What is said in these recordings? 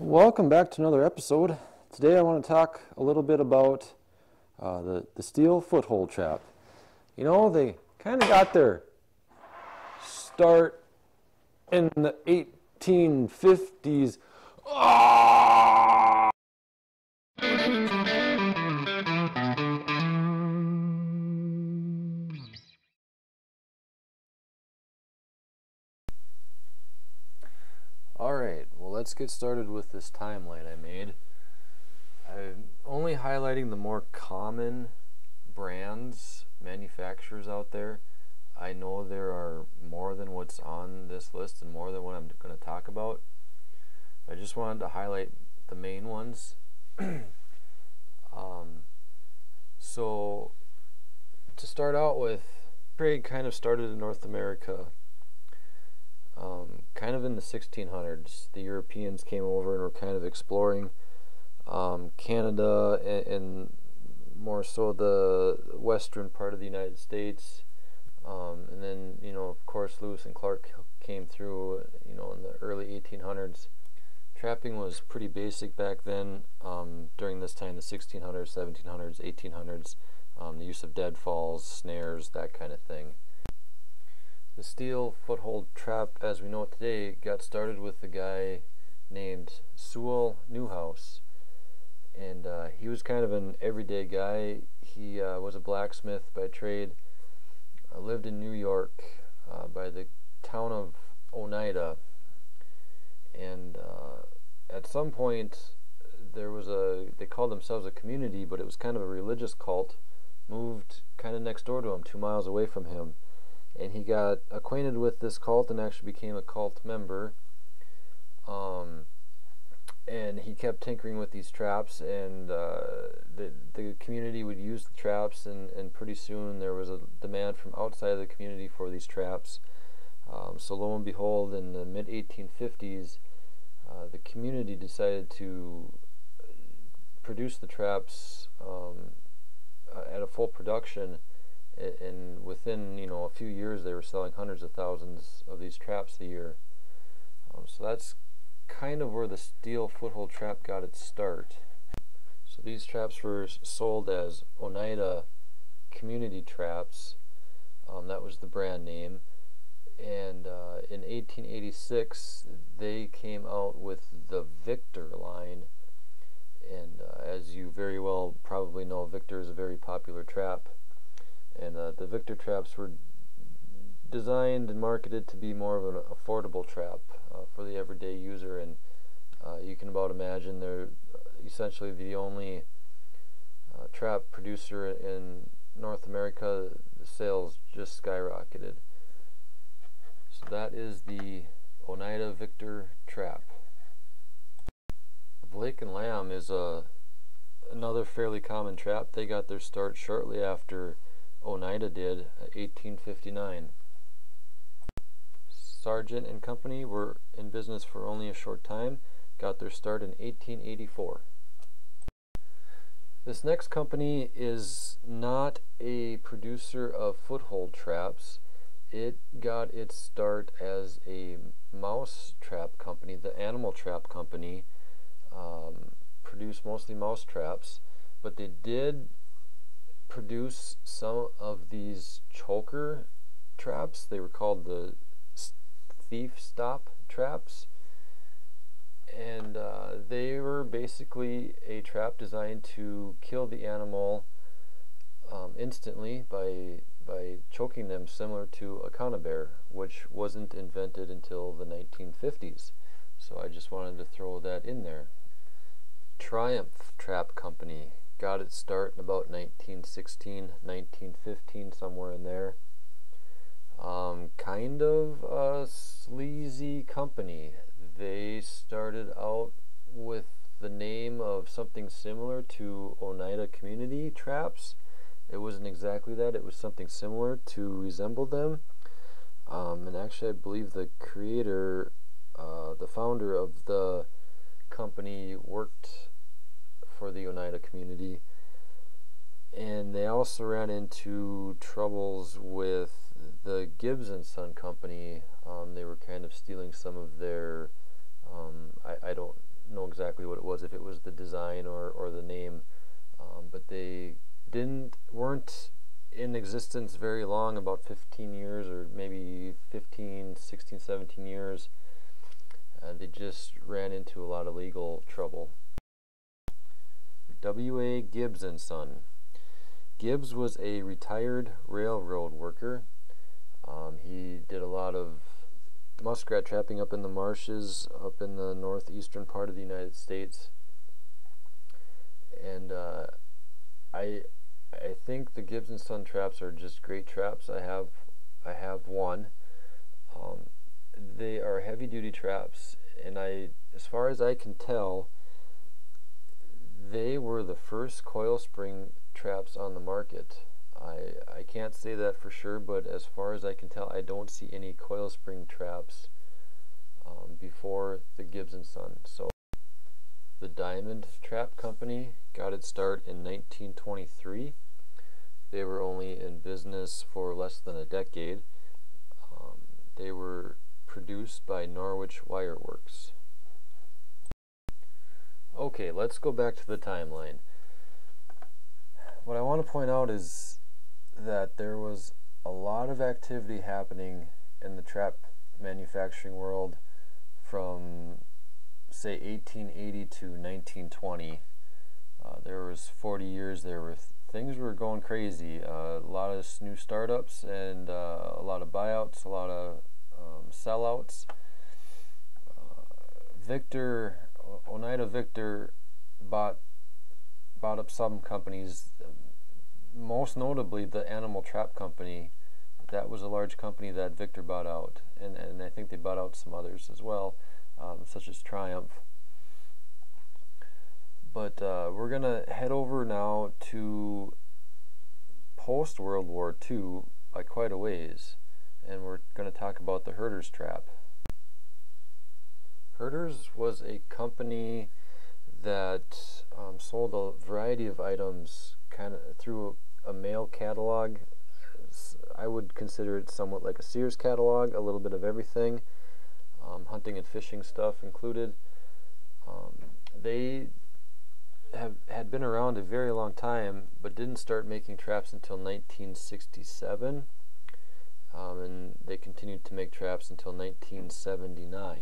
Welcome back to another episode. Today I want to talk a little bit about uh, the, the steel foothold trap. You know, they kind of got their start in the 1850s. Ah! Let's get started with this timeline I made. I'm only highlighting the more common brands, manufacturers out there. I know there are more than what's on this list and more than what I'm going to talk about. I just wanted to highlight the main ones. um, so, to start out with, trade kind of started in North America um, kind of in the 1600s. The Europeans came over and were kind of exploring um, Canada and, and, more so the western part of the United States. Um, and then, you know, of course, Lewis and Clark came through, you know, in the early 1800s. Trapping was pretty basic back then um, during this time, the 1600s, 1700s, 1800s. the use of deadfalls, snares, that kind of thing. The steel foothold trap, as we know it today, got started with a guy named Sewell Newhouse. And uh, he was kind of an everyday guy. He uh, was a blacksmith by trade, uh, lived in New York uh, by the town of Oneida. And uh, at some point, there was a, they called themselves a community, but it was kind of a religious cult, moved kind of next door to him, two miles away from him and he got acquainted with this cult and actually became a cult member. Um, and he kept tinkering with these traps, and uh, the the community would use the traps, and, and pretty soon there was a demand from outside of the community for these traps. Um, so lo and behold, in the mid 1850s, uh, the community decided to produce the traps um, uh, at a full production and within you know a few years they were selling hundreds of thousands of these traps a year. Um, so that's kind of where the steel foothold trap got its start. So these traps were sold as Oneida Community Traps. Um, that was the brand name. And uh, in 1886, they came out with the Victor line. And uh, as you very well probably know, Victor is a very popular trap and uh, the Victor traps were designed and marketed to be more of an affordable trap uh, for the everyday user. And uh, you can about imagine they're essentially the only uh, trap producer in North America. The sales just skyrocketed. So that is the Oneida Victor trap. Blake and Lamb is a uh, another fairly common trap. They got their start shortly after Oneida did, 1859. Uh, Sargent and Company were in business for only a short time, got their start in 1884. This next company is not a producer of foothold traps. It got its start as a mouse trap company, the Animal Trap Company. Um, produced mostly mouse traps, but they did produce some of these choker traps. They were called the thief stop traps. And uh, they were basically a trap designed to kill the animal um, instantly by by choking them, similar to a conibear, which wasn't invented until the 1950s. So I just wanted to throw that in there. Triumph Trap Company got its start in about 1916, 1915, somewhere in there. Um, kind of a sleazy company. They started out with the name of something similar to Oneida Community Traps. It wasn't exactly that, it was something similar to resemble them. Um, and actually, I believe the creator, uh, the founder of the company, worked for the Oneida community. And they also ran into troubles with the Gibbs and Son Company. Um, they were kind of stealing some of their, um, I, I don't know exactly what it was, if it was the design or, or the name, um, but they didn't weren't in existence very long, about 15 years or maybe 15, 16, 17 years. Uh, they just ran into a lot of legal trouble. W.A. Gibbs and Son. Gibbs was a retired railroad worker. Um, he did a lot of muskrat trapping up in the marshes, up in the northeastern part of the United States. And uh, I I think the Gibbs and Son traps are just great traps. I have I have one. Um, they are heavy duty traps, and I, as far as I can tell, they were the first coil spring traps on the market. I I can't say that for sure, but as far as I can tell, I don't see any coil spring traps um, before the Gibbs and Son. So. The Diamond Trap Company got its start in 1923. They were only in business for less than a decade. Um, they were produced by Norwich Wire Works. Okay, let's go back to the timeline. What I want to point out is that there was a lot of activity happening in the trap manufacturing world from say 1880 to 1920. Uh, there was 40 years there were th things were going crazy. Uh, a lot of new startups and uh, a lot of buyouts, a lot of um, sellouts. Uh, Victor Oneida Victor bought bought up some companies, most notably the Animal Trap Company. That was a large company that Victor bought out, and and I think they bought out some others as well um, such as Triumph. But uh, we're going to head over now to post World War II by quite a ways, and we're going to talk about the Herter's Trap. Herter's was a company that um, sold a variety of items kind of through a, a mail catalog. I would consider it somewhat like a Sears catalog, a little bit of everything um, hunting and fishing stuff included. Um, they have had been around a very long time, but didn't start making traps until 1967, um, and they continued to make traps until 1979.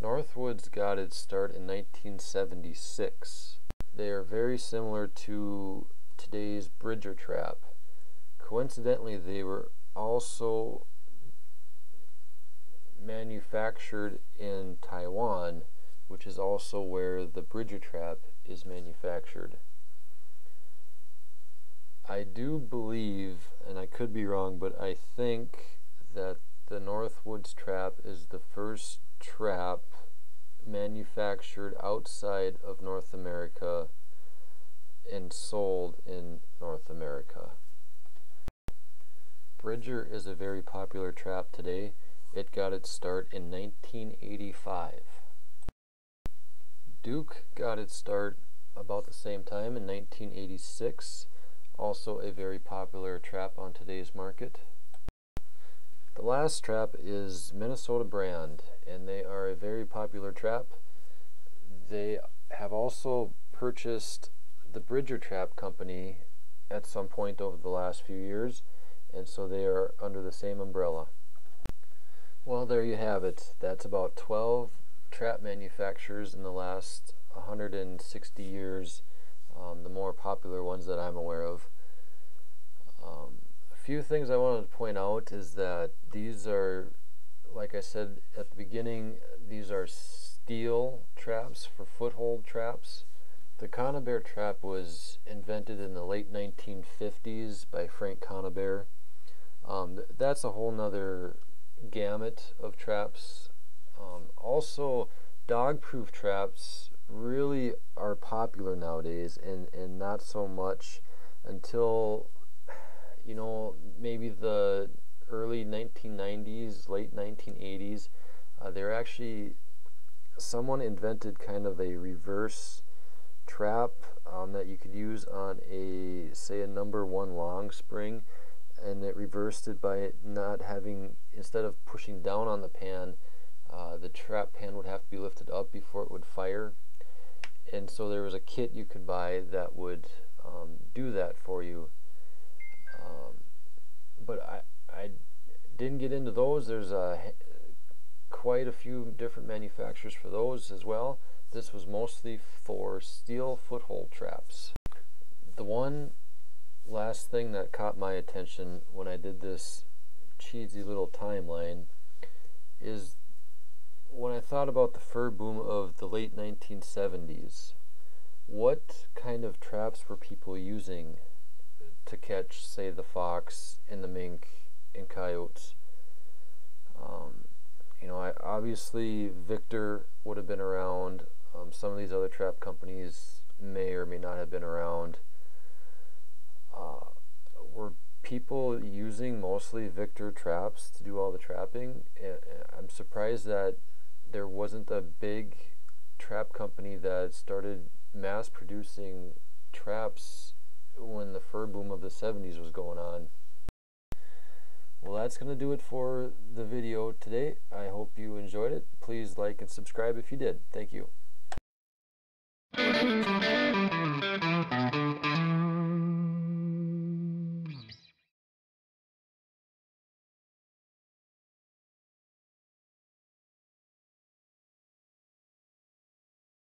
Northwoods got its start in 1976. They are very similar to today's Bridger trap. Coincidentally, they were also manufactured in Taiwan, which is also where the Bridger trap is manufactured. I do believe, and I could be wrong, but I think that the Northwoods trap is the first trap manufactured outside of North America and sold in North America. Bridger is a very popular trap today. It got its start in 1985. Duke got its start about the same time in 1986, also a very popular trap on today's market. The last trap is Minnesota brand, and they are a very popular trap. They have also purchased the Bridger Trap Company at some point over the last few years, and so they are under the same umbrella. Well, there you have it. That's about 12 trap manufacturers in the last 160 years, um, the more popular ones that I'm aware of. Um, few things I wanted to point out is that these are, like I said at the beginning, these are steel traps for foothold traps. The Conibear trap was invented in the late 1950s by Frank Conibear. Um, th that's a whole nother gamut of traps. Um, also, dog-proof traps really are popular nowadays, and and not so much until you know maybe the early 1990s, late 1980s. Uh, they're actually someone invented kind of a reverse trap um, that you could use on a say a number one long spring and it reversed it by not having instead of pushing down on the pan uh, the trap pan would have to be lifted up before it would fire. And so there was a kit you could buy that would um, do that for you. Didn't get into those. There's a, eh, quite a few different manufacturers for those as well. This was mostly for steel foothold traps. The one last thing that caught my attention when I did this cheesy little timeline is when I thought about the fur boom of the late 1970s, what kind of traps were people using to catch, say, the fox and the mink and coyotes? Um, you know, I, obviously Victor would have been around. Um, some of these other trap companies may or may not have been around. Uh, were people using mostly Victor traps to do all the trapping? I'm surprised that there wasn't a big trap company that started mass producing traps when the fur boom of the 70s was going on. Well, that's going to do it for the video today. I hope you enjoyed it. Please like and subscribe if you did. Thank you.